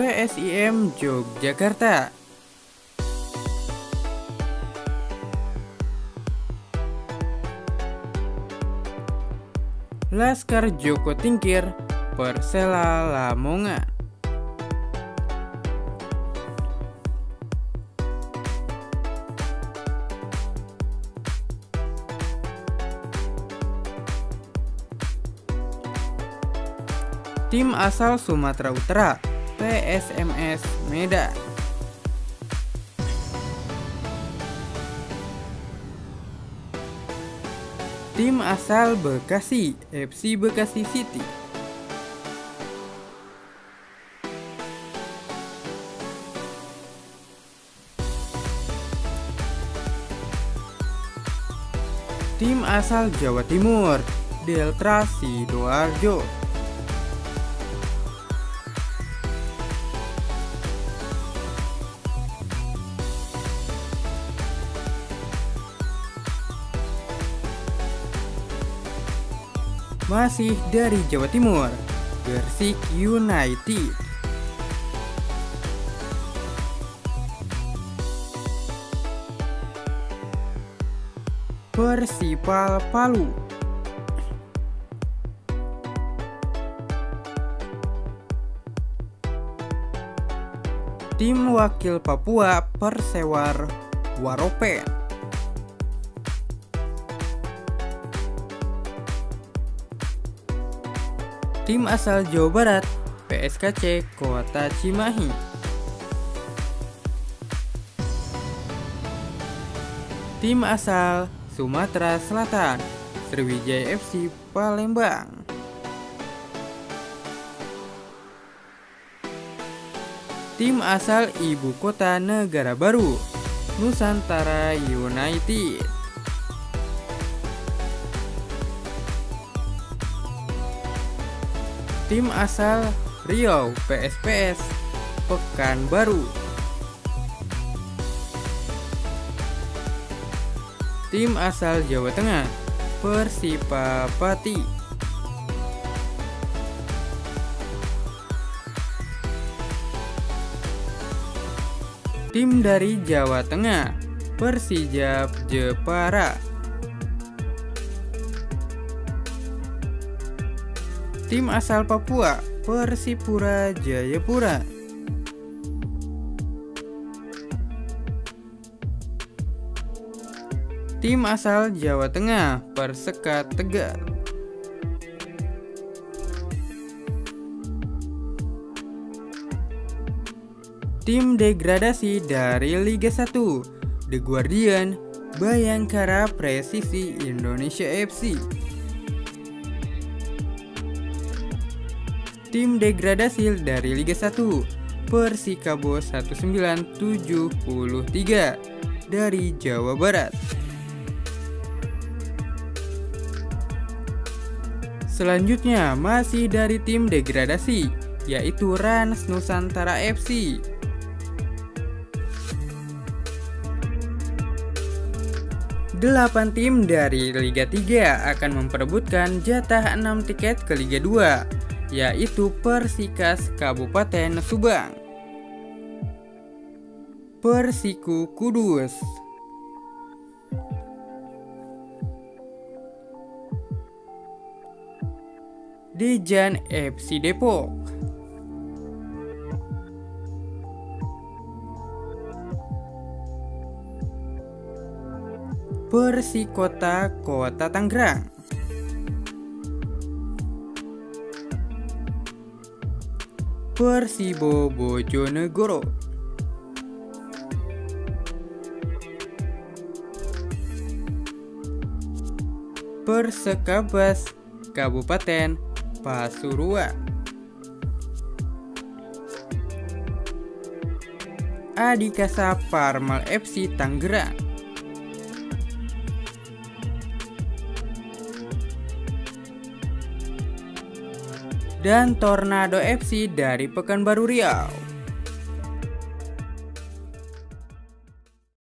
PSIM Yogyakarta. Laskar Joko Tingkir, Persela Lamongan. Tim asal Sumatera Utara, PSMS Medan. Tim asal Bekasi, FC Bekasi City. Tim asal Jawa Timur, Delta Sidoarjo. Masih dari Jawa Timur, Gersik United. Persipal Palu. Tim wakil Papua Persewar Waropen. Tim asal Jawa Barat, PSKC Kota Cimahi. Tim asal Sumatera Selatan, Sriwijaya FC Palembang. Tim asal ibu kota negara baru, Nusantara United. Tim asal Riau PSPS Pekanbaru. Tim asal Jawa Tengah Persipapati. Tim dari Jawa Tengah Persija Jepara Tim asal Papua Persipura Jayapura. Tim asal Jawa Tengah Persekat Tegar Tim degradasi dari Liga 1 The Guardian Bayangkara Presisi Indonesia FC Tim degradasi dari Liga 1 Persikabo 1973 dari Jawa Barat. Selanjutnya masih dari tim degradasi yaitu Rans Nusantara FC Delapan tim dari Liga 3 akan memperebutkan jatah 6 tiket ke Liga 2 yaitu Persikas Kabupaten Subang. Persiku Kudus. Dejan FC Depok Persikota Kota Tangerang Persibo Bojonegoro. Persekabas Kabupaten Pasuruan. Adikasa Parmal FC Tangerang dan Tornado FC dari Pekanbaru Riau